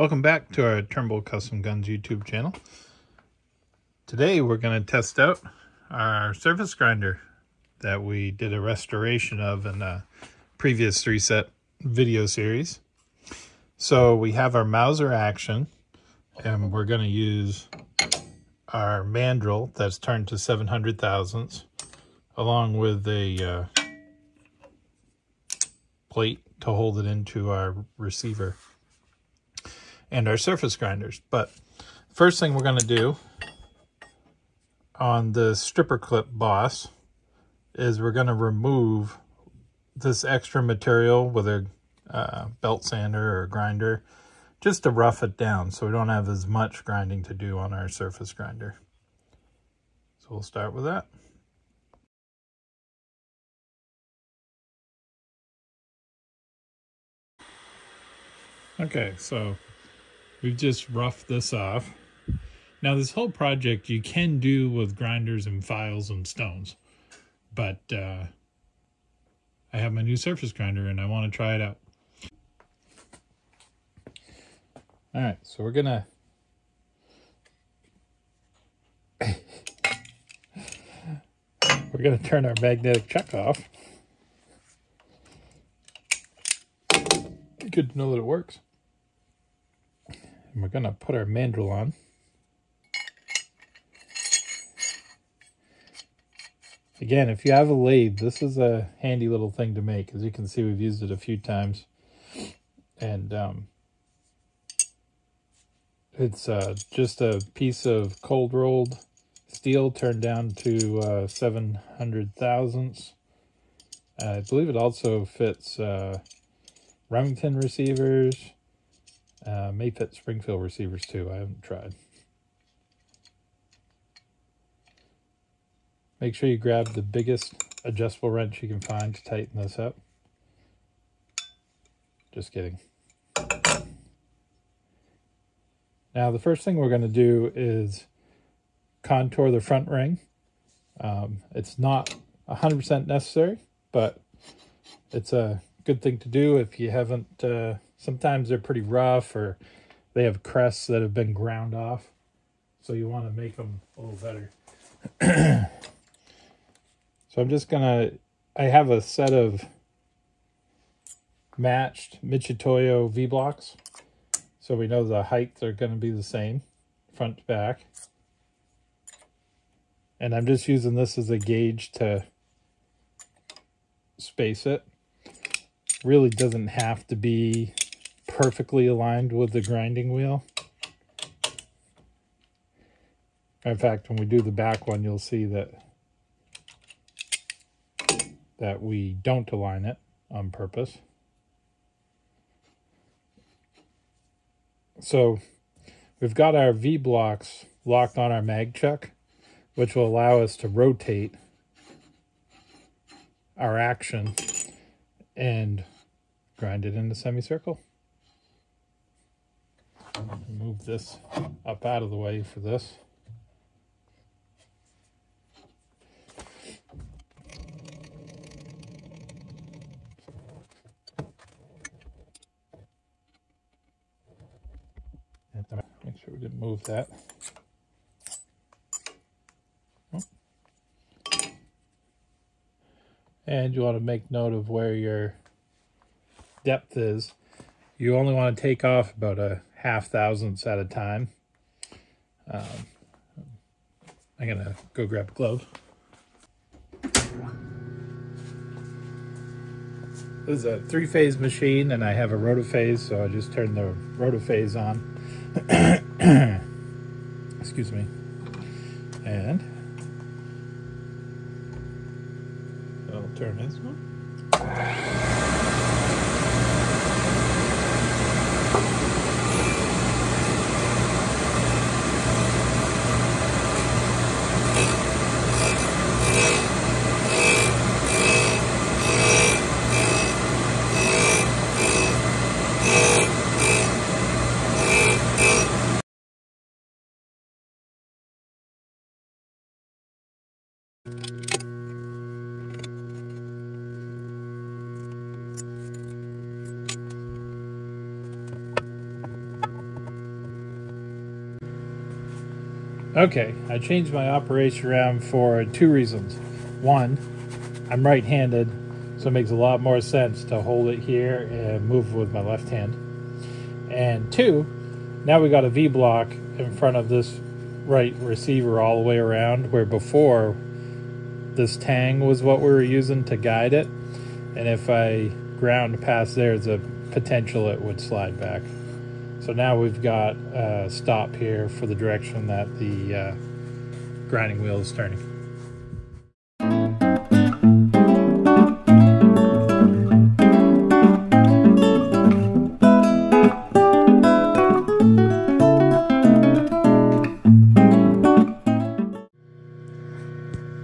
Welcome back to our Turnbull Custom Guns YouTube channel. Today we're going to test out our surface grinder that we did a restoration of in a previous three set video series. So we have our Mauser action and we're going to use our mandrel that's turned to 700 thousandths along with a uh, plate to hold it into our receiver and our surface grinders. But first thing we're going to do on the stripper clip boss is we're going to remove this extra material with a uh, belt sander or grinder just to rough it down so we don't have as much grinding to do on our surface grinder. So we'll start with that. Okay, so we've just roughed this off. Now this whole project you can do with grinders and files and stones, but uh, I have my new surface grinder and I want to try it out. All right, so we're gonna we're gonna turn our magnetic chuck off. Good to know that it works. And we're going to put our mandrel on. Again, if you have a lathe, this is a handy little thing to make. As you can see, we've used it a few times. And um, it's uh, just a piece of cold rolled steel turned down to uh, 700 thousandths. Uh, I believe it also fits uh, Remington receivers, uh, may fit Springfield receivers too. I haven't tried. Make sure you grab the biggest adjustable wrench you can find to tighten this up. Just kidding. Now the first thing we're going to do is contour the front ring. Um, it's not 100% necessary, but it's a good thing to do if you haven't uh, Sometimes they're pretty rough or they have crests that have been ground off. So you want to make them a little better. so I'm just going to, I have a set of matched Mitutoyo V-blocks. So we know the heights are going to be the same, front to back. And I'm just using this as a gauge to space it. Really doesn't have to be perfectly aligned with the grinding wheel. In fact, when we do the back one, you'll see that that we don't align it on purpose. So we've got our V-blocks locked on our mag chuck, which will allow us to rotate our action and grind it into a semicircle move this up out of the way for this. Make sure we didn't move that. And you want to make note of where your depth is. You only want to take off about a half thousandths at a time. Um, I'm gonna go grab a glove. This is a three-phase machine and I have a rotophase, so I just turned the rotophase on. Excuse me. And I'll turn this one. Okay, I changed my operation around for two reasons. One, I'm right-handed, so it makes a lot more sense to hold it here and move with my left hand. And two, now we got a V-block in front of this right receiver all the way around, where before this tang was what we were using to guide it. And if I ground past there, there's a potential it would slide back. So now we've got a stop here for the direction that the uh, grinding wheel is turning.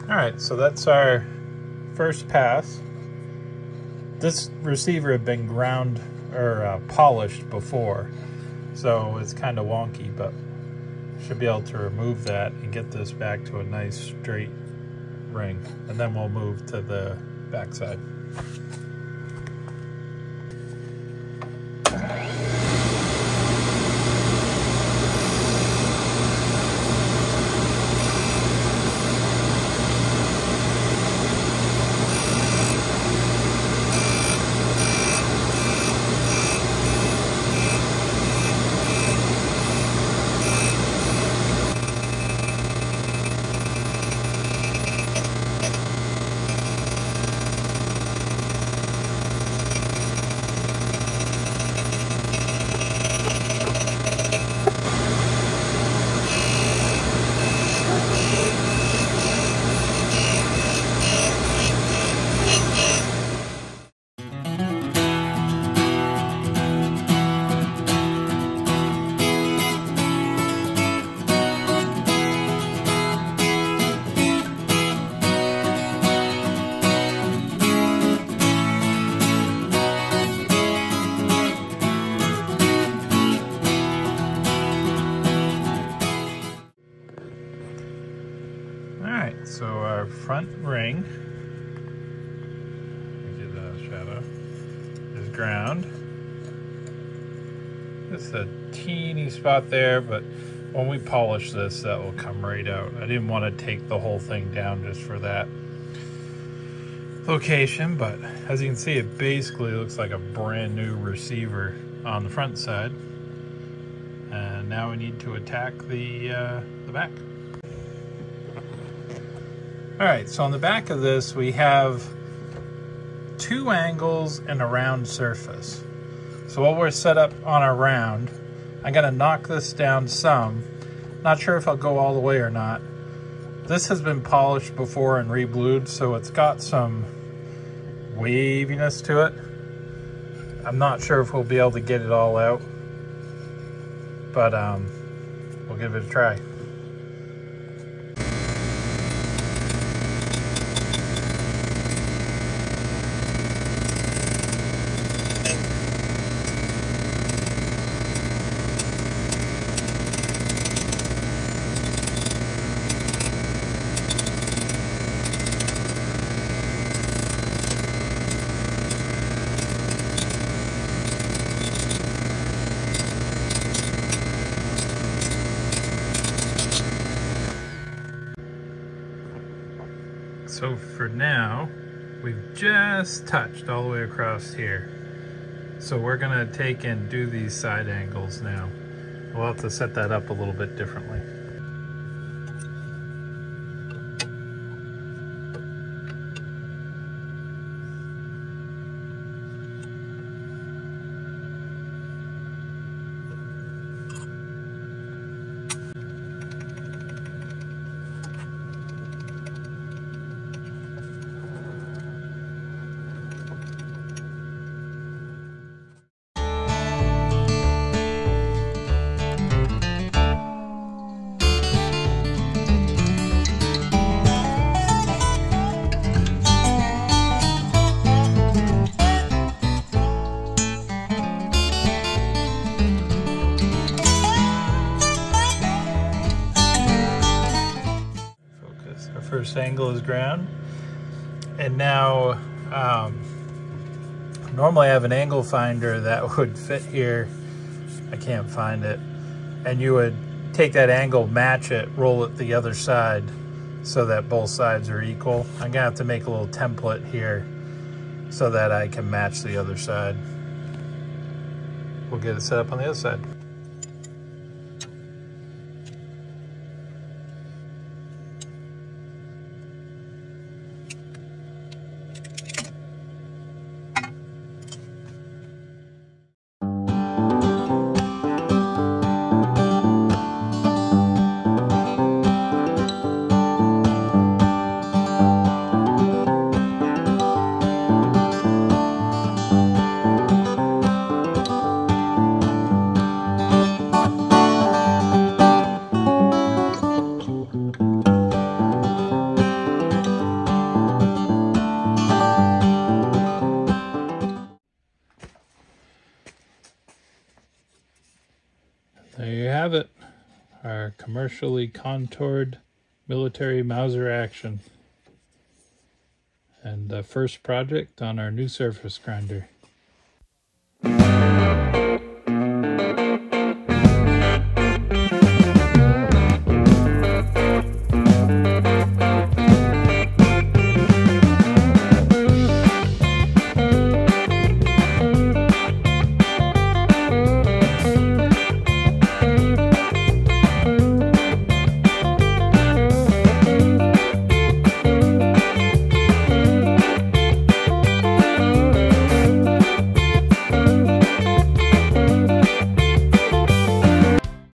All right, so that's our first pass. This receiver had been ground or uh, polished before, so it's kind of wonky, but should be able to remove that and get this back to a nice straight ring. And then we'll move to the backside. So our front ring, get a shadow, is ground. It's a teeny spot there, but when we polish this, that will come right out. I didn't want to take the whole thing down just for that location, but as you can see, it basically looks like a brand new receiver on the front side. And now we need to attack the, uh, the back. All right, so on the back of this, we have two angles and a round surface. So while we're set up on our round, I'm gonna knock this down some. Not sure if I'll go all the way or not. This has been polished before and reblued, so it's got some waviness to it. I'm not sure if we'll be able to get it all out, but um, we'll give it a try. So for now, we've just touched all the way across here. So we're gonna take and do these side angles now. We'll have to set that up a little bit differently. Is ground. And now, um, normally I have an angle finder that would fit here. I can't find it. And you would take that angle, match it, roll it the other side so that both sides are equal. I'm gonna have to make a little template here so that I can match the other side. We'll get it set up on the other side. Our commercially contoured military Mauser action. And the first project on our new surface grinder.